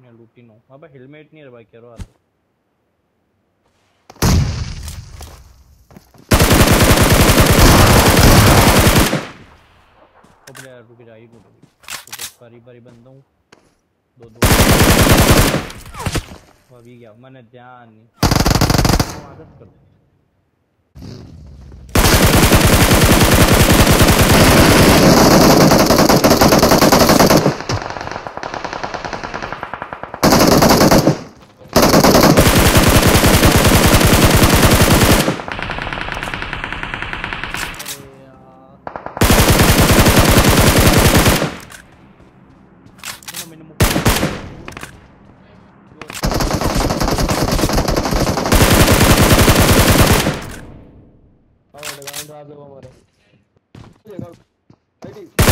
ने लूटी नो अबे हेलमेट नहीं रहा ని రబా కెరో ఆ ओबले रुक जा ये रुक जा परी परी बंदा हूँ दो दो अभी क्या मैंने ध्यान नहीं आदत कर और ग्राउंड आ जाओ ठीक है आईडी